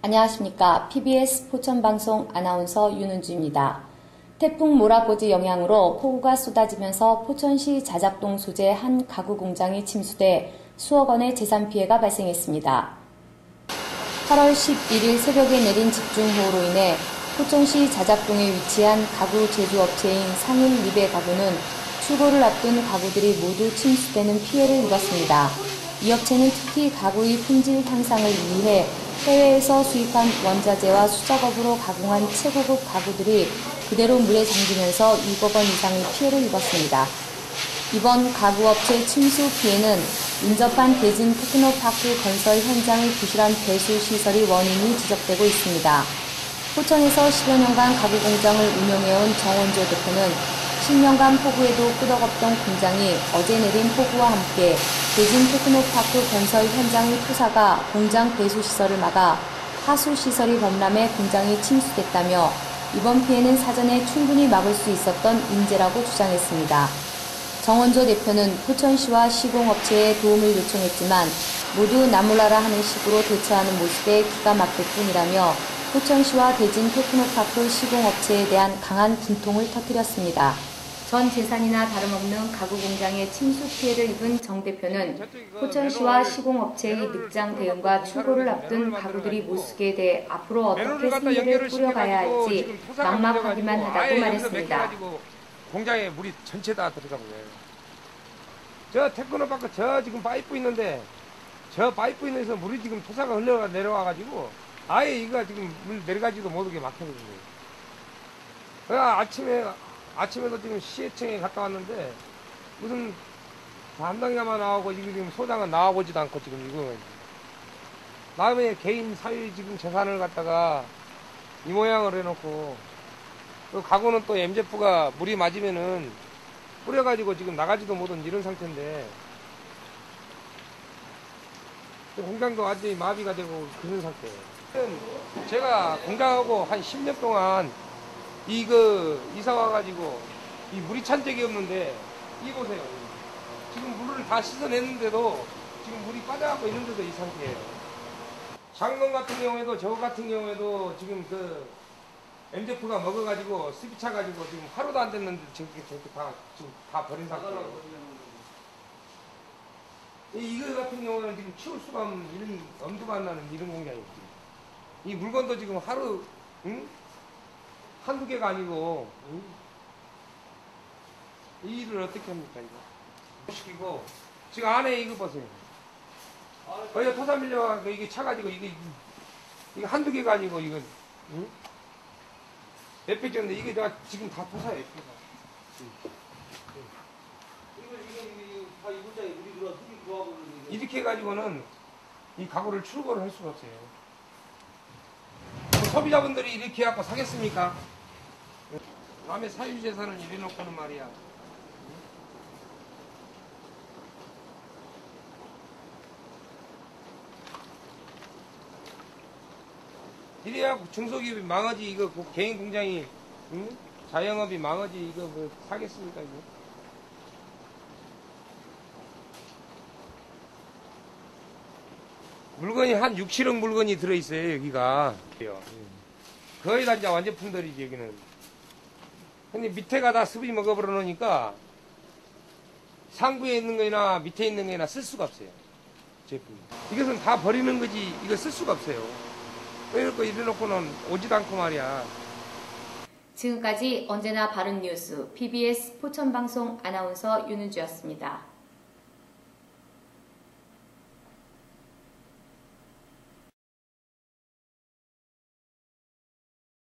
안녕하십니까. PBS 포천방송 아나운서 윤은주입니다. 태풍 모라꼿의 영향으로 폭우가 쏟아지면서 포천시 자작동 소재 한 가구 공장이 침수돼 수억 원의 재산 피해가 발생했습니다. 8월 11일 새벽에 내린 집중호우로 인해 포천시 자작동에 위치한 가구 제조업체인 상일 리베 가구는 출고를 앞둔 가구들이 모두 침수되는 피해를 입었습니다. 이 업체는 특히 가구의 품질 향상을 위해 해외에서 수입한 원자재와 수작업으로 가공한 최고급 가구들이 그대로 물에 잠기면서 2억 원 이상의 피해를 입었습니다. 이번 가구업체 침수 피해는 인접한 대진 테크노파크 건설 현장의 부실한 배수 시설이 원인이 지적되고 있습니다. 포천에서 10여 년간 가구 공장을 운영해온 정원조 대표는 10년간 폭우에도 끄덕없던 공장이 어제 내린 폭우와 함께 대진 테크노파크 건설 현장의 토사가 공장 배수 시설을 막아 하수 시설이 범람해 공장이 침수됐다며 이번 피해는 사전에 충분히 막을 수 있었던 인재라고 주장했습니다. 정원조 대표는 포천시와 시공업체에 도움을 요청했지만 모두 나몰라라 하는 식으로 대처하는 모습에 기가 막힐 뿐이라며 포천시와 대진 테크노파크 시공업체에 대한 강한 분통을 터뜨렸습니다. 전 재산이나 다름없는 가구 공장에 침수 피해를 입은 정 대표는 포천시와 시공업체의 늑장 대응과 출고를 앞둔 가구들이 못 쓰게 돼 앞으로 어떻게 생계를 꾸려가야 할지 막막하기만 하다고 말했습니다. 공장에 물이 전체 다 들어가고 저 테크노파크 저 지금 파이프 있는데 저 파이프 있는데서 물이 지금 토사가 흘러 내려와가지고 아예 이거 지금 물 내려가지도 못하게 막혀버리는 거예요. 아침에 아침에도 지금 시해청에 갔다 왔는데 무슨 담당자만 나오고 지금 소장은 나와보지도 않고 지금 이거 남의 개인 사유 지금 재산을 갖다가 이 모양을 해놓고 그 가구는 또 MZF가 물이 맞으면은 뿌려가지고 지금 나가지도 못한 이런 상태인데 공장도 완전히 마비가 되고 그런 상태예요. 제가 공장하고 한 10년 동안 이거 이사 와가지고 이 물이 찬 적이 없는데 이 보세요. 지금 물을 다 씻어냈는데도 지금 물이 빠져갖고 있는데도 이 상태예요. 장롱 같은 경우에도 저 같은 경우에도 지금 그 MDF가 먹어가지고 습이 차가지고 지금 하루도 안 됐는데 저렇게 저렇게 다 지금 다 버린 상태예요. 이거 같은 경우는 지금 치울 수가 없는 이런 엄두가 안 나는 이런 공장이지. 이 물건도 지금 하루 응? 한두 개가 아니고 응? 이 일을 어떻게 합니까 이거? 시키고 지금 안에 이거 보세요. 거기가 토사 밀려가지고 이게 차가지고 이게 이게 한두 개가 아니고 이건 응? 몇백 정도 이게 내가 지금 다 토사예요. 토사. 이렇게 해가지고는 이 가구를 출고를 할 수가 없어요. 소비자분들이 이렇게 해갖고 사겠습니까? 남의 사유재산을 이래놓고는 말이야. 이래야 중소기업이 망하지 이거 그 개인 공장이 응? 자영업이 망하지 이거 뭐 사겠습니까 이거? 물건이 한 6, 7억 물건이 들어있어요 여기가 거의 다 이제 완제품들이지 여기는 근데 밑에가 다 습이 먹어버려 놓으니까 상부에 있는 거나 밑에 있는 거나 쓸 수가 없어요 제품 이것은 다 버리는 거지 이거 쓸 수가 없어요. 이렇게 이래놓고는 오지도 않고 말이야. 지금까지 언제나 바른 뉴스 PBS 포천방송 아나운서 윤은주였습니다.